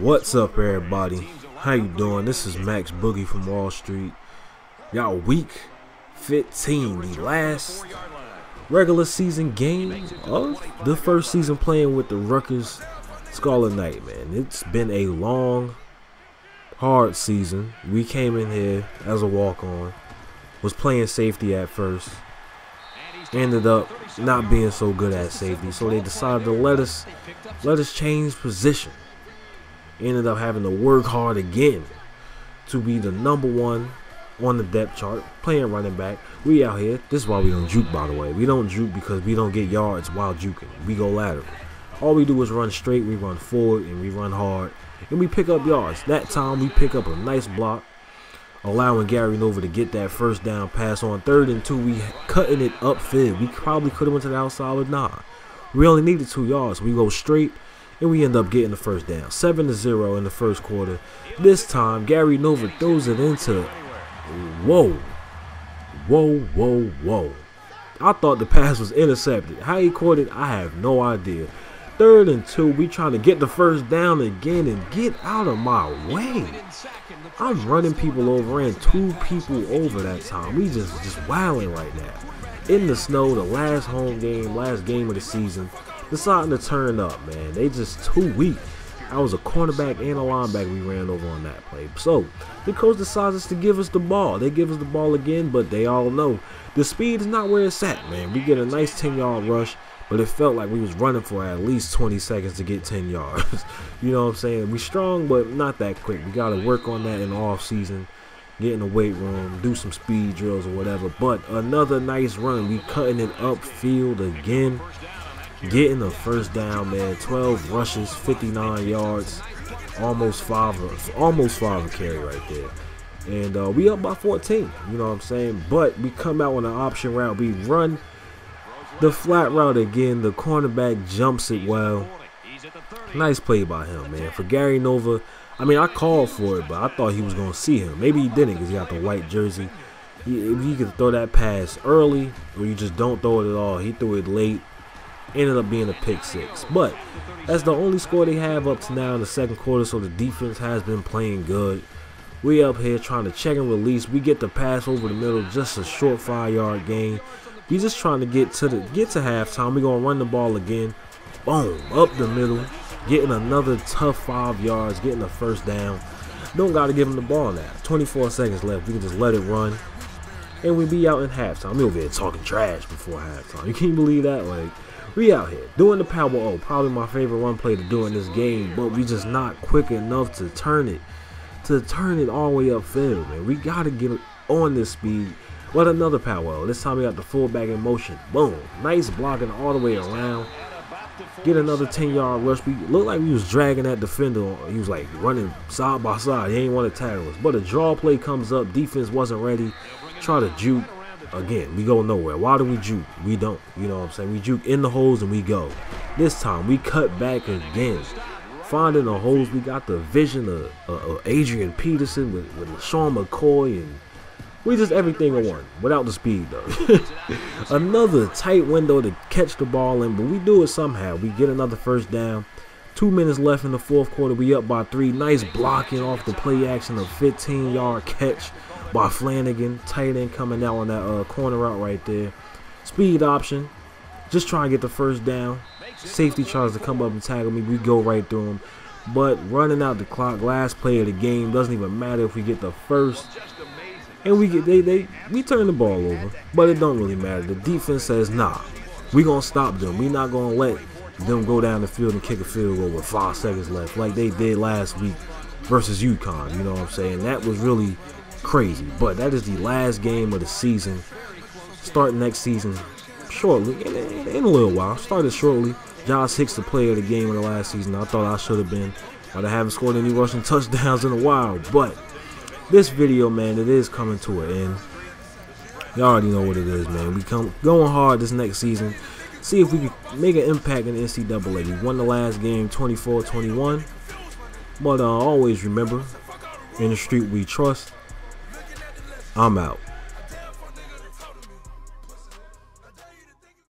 What's up, everybody? How you doing? This is Maxx Boogie from Wall Street. Y'all, week 15, the last regular season game of the first season playing with the Rutgers Scarlet Knight, man. It's been a long, hard season. We came in here as a walk-on, was playing safety at first, ended up not being so good at safety, so they decided to let us let us change position ended up having to work hard again to be the number one on the depth chart, playing running back. We out here. This is why we don't juke, by the way. We don't juke because we don't get yards while juking. We go lateral. All we do is run straight, we run forward, and we run hard. And we pick up yards. That time we pick up a nice block, allowing Gary Nova to get that first down pass on third and two. We cutting it upfield. We probably could have went to the outside, but nah. We only needed two yards. We go straight and we end up getting the first down. 7 to 0 in the first quarter. This time, Gary Nova throws it into. Whoa. Whoa, whoa, whoa. I thought the pass was intercepted. How he caught it, I have no idea. Third and two, we trying to get the first down again and get out of my way. I'm running people over and two people over that time. We just just wilding right now. In the snow, the last home game, last game of the season deciding to turn up, man. They just too weak. I was a cornerback and a linebacker we ran over on that play. So the coach decides to give us the ball. They give us the ball again, but they all know the speed is not where it's at, man. We get a nice 10 yard rush, but it felt like we was running for at least 20 seconds to get 10 yards. you know what I'm saying? We strong, but not that quick. We got to work on that in the off season. Get in the weight room, do some speed drills or whatever. But another nice run. We cutting it upfield again getting the first down, man. 12 rushes, 59 yards, almost five, almost five a carry right there. And uh, we up by 14, you know what I'm saying? But we come out on an option route. We run the flat route again. The cornerback jumps it well. Nice play by him, man. For Gary Nova, I mean, I called for it, but I thought he was going to see him. Maybe he didn't because he got the white jersey. He, he could throw that pass early or you just don't throw it at all, he threw it late ended up being a pick six. But that's the only score they have up to now in the second quarter, so the defense has been playing good. We up here trying to check and release. We get the pass over the middle, just a short five yard gain. We just trying to get to the get to halftime. We gonna run the ball again. Boom, up the middle, getting another tough five yards, getting the first down. Don't gotta give him the ball now. 24 seconds left. We can just let it run. And we be out in halftime. We over there talking trash before halftime. You can't believe that? Like we out here doing the power O, probably my favorite run play to do in this game, but we just not quick enough to turn it, to turn it all the way upfield, man. We gotta get on this speed. What another power O. This time we got the fullback in motion. Boom. Nice blocking all the way around. Get another 10 yard rush. We looked like we was dragging that defender. He was like running side by side. He ain't want to tackle us. But a draw play comes up. Defense wasn't ready. Try to juke again, we go nowhere. Why do we juke? We don't. You know what I'm saying? We juke in the holes and we go. This time we cut back again. Finding the holes, we got the vision of, of Adrian Peterson with, with McCoy and we just everything in one without the speed though. another tight window to catch the ball in, but we do it somehow. We get another first down. Two minutes left in the fourth quarter. We up by three. Nice blocking off the play action of 15 yard catch by Flanagan. Tight end coming out on that uh, corner out right there. Speed option. Just trying to get the first down. Safety tries to come up and tackle me. We go right through him. But running out the clock, last play of the game, doesn't even matter if we get the first. And we get they they we turn the ball over. But it don't really matter. The defense says, nah, we gonna stop them. We not gonna let them go down the field and kick a field goal with five seconds left, like they did last week versus UConn. You know what I'm saying? That was really crazy. But that is the last game of the season. Start next season shortly, in, in, in a little while. Started shortly. Josh Hicks, the player of the game in the last season. I thought I should have been, but I haven't scored any rushing touchdowns in a while. But this video, man, it is coming to an end. Y'all already know what it is, man. We come going hard this next season. See if we can make an impact in the NCAA. We won the last game 24-21. But uh, always remember, in the street we trust. I'm out.